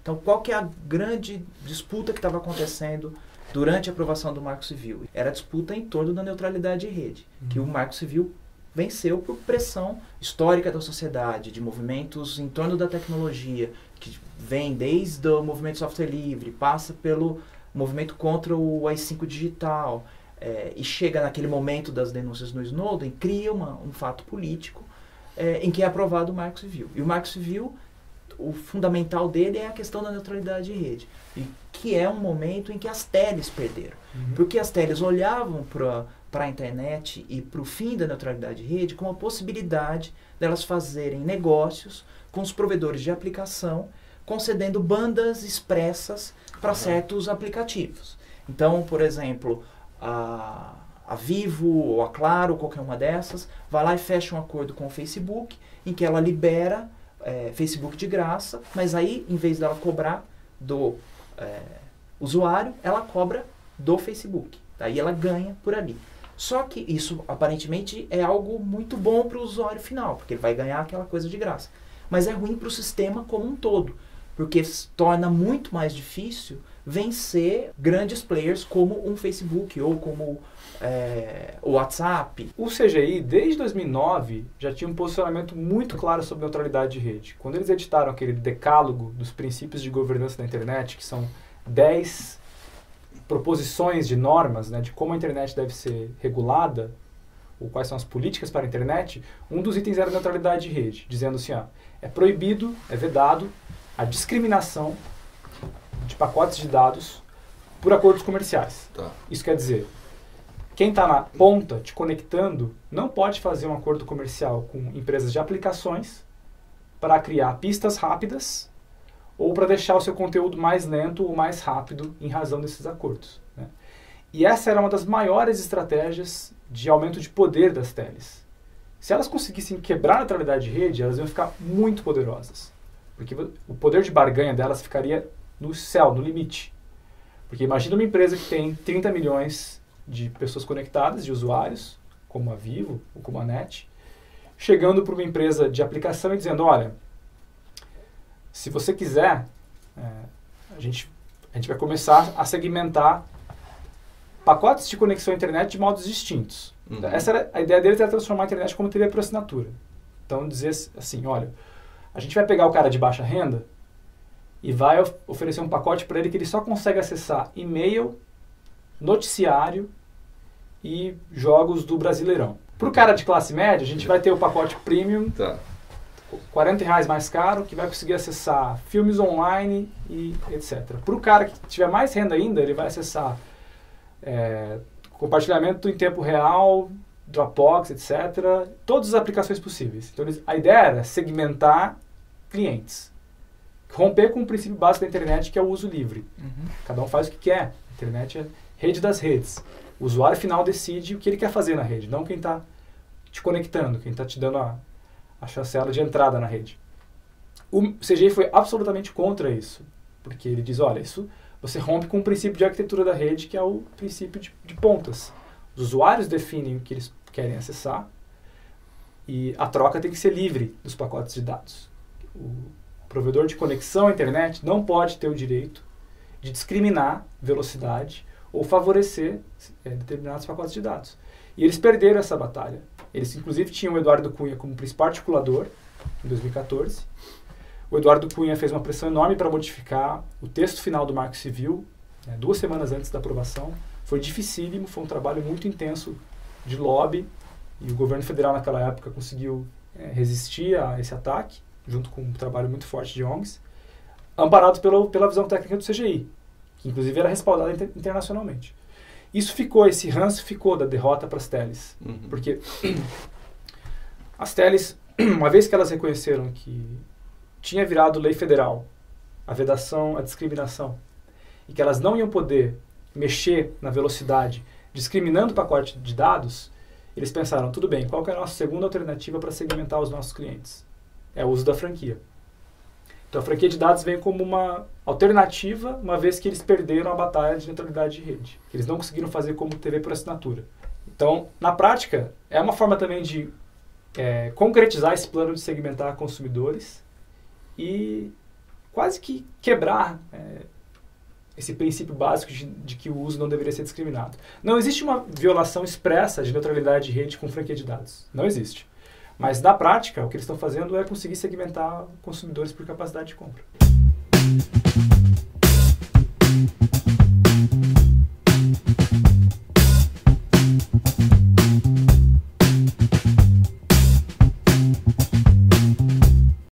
Então, qual que é a grande disputa que estava acontecendo durante a aprovação do Marco Civil? Era a disputa em torno da neutralidade de rede, uhum. que o Marco Civil venceu por pressão histórica da sociedade, de movimentos em torno da tecnologia, que vem desde o movimento software livre, passa pelo movimento contra o AI-5 digital, é, e chega naquele momento das denúncias no Snowden, cria uma, um fato político é, em que é aprovado o Marco Civil. E o Marco Civil, o fundamental dele é a questão da neutralidade de rede, e que é um momento em que as teles perderam. Uhum. Porque as teles olhavam para a internet e para o fim da neutralidade de rede com a possibilidade delas fazerem negócios com os provedores de aplicação, concedendo bandas expressas para uhum. certos aplicativos. Então, por exemplo, a, a Vivo ou a Claro, qualquer uma dessas, vai lá e fecha um acordo com o Facebook, em que ela libera é, Facebook de graça, mas aí, em vez dela cobrar do é, usuário, ela cobra do Facebook. Aí ela ganha por ali. Só que isso aparentemente é algo muito bom para o usuário final, porque ele vai ganhar aquela coisa de graça. Mas é ruim para o sistema como um todo, porque torna muito mais difícil vencer grandes players como um Facebook ou como é, o WhatsApp. O CGI, desde 2009, já tinha um posicionamento muito claro sobre neutralidade de rede. Quando eles editaram aquele decálogo dos princípios de governança da internet, que são 10 proposições de normas, né, de como a internet deve ser regulada, ou quais são as políticas para a internet, um dos itens era neutralidade de rede, dizendo assim, ó, é proibido, é vedado a discriminação pacotes de dados por acordos comerciais. Tá. Isso quer dizer, quem está na ponta te conectando não pode fazer um acordo comercial com empresas de aplicações para criar pistas rápidas ou para deixar o seu conteúdo mais lento ou mais rápido em razão desses acordos. Né? E essa era uma das maiores estratégias de aumento de poder das teles. Se elas conseguissem quebrar a neutralidade de rede, elas iam ficar muito poderosas. Porque o poder de barganha delas ficaria no céu, no limite. Porque imagina uma empresa que tem 30 milhões de pessoas conectadas, de usuários, como a Vivo ou como a NET, chegando para uma empresa de aplicação e dizendo, olha, se você quiser, é, a, gente, a gente vai começar a segmentar pacotes de conexão à internet de modos distintos. Uhum. Essa era, a ideia deles era transformar a internet como TV por assinatura. Então, dizer assim, olha, a gente vai pegar o cara de baixa renda e vai of oferecer um pacote para ele que ele só consegue acessar e-mail, noticiário e jogos do Brasileirão. Para o cara de classe média, a gente vai ter o pacote premium tá. 40 reais mais caro, que vai conseguir acessar filmes online e etc. Para o cara que tiver mais renda ainda, ele vai acessar é, compartilhamento em tempo real, Dropbox, etc. Todas as aplicações possíveis. Então, a ideia era segmentar clientes. Romper com o princípio básico da internet, que é o uso livre. Uhum. Cada um faz o que quer. A internet é rede das redes. O usuário final decide o que ele quer fazer na rede, não quem está te conectando, quem está te dando a, a chancela de entrada na rede. O CGI foi absolutamente contra isso, porque ele diz, olha, isso você rompe com o princípio de arquitetura da rede, que é o princípio de, de pontas. Os usuários definem o que eles querem acessar e a troca tem que ser livre dos pacotes de dados. O provedor de conexão à internet não pode ter o direito de discriminar velocidade ou favorecer é, determinados pacotes de dados. E eles perderam essa batalha. Eles, inclusive, tinham o Eduardo Cunha como principal articulador em 2014. O Eduardo Cunha fez uma pressão enorme para modificar o texto final do Marco Civil, né, duas semanas antes da aprovação. Foi dificílimo, foi um trabalho muito intenso de lobby, e o governo federal naquela época conseguiu é, resistir a esse ataque, junto com um trabalho muito forte de ONGs, amparado pela, pela visão técnica do CGI, que inclusive era respaldada inter, internacionalmente. Isso ficou, esse ranço ficou da derrota para as teles. Uhum. Porque as teles, uma vez que elas reconheceram que tinha virado lei federal a vedação, a discriminação, e que elas não iam poder mexer na velocidade discriminando o pacote de dados, eles pensaram, tudo bem, qual é a nossa segunda alternativa para segmentar os nossos clientes? É o uso da franquia. Então a franquia de dados vem como uma alternativa, uma vez que eles perderam a batalha de neutralidade de rede. Eles não conseguiram fazer como TV por assinatura. Então, na prática, é uma forma também de é, concretizar esse plano de segmentar consumidores e quase que quebrar é, esse princípio básico de, de, que o uso não deveria ser discriminado. Não existe uma violação expressa de neutralidade de rede com franquia de dados. Não existe. Mas, na prática, o que eles estão fazendo é conseguir segmentar consumidores por capacidade de compra.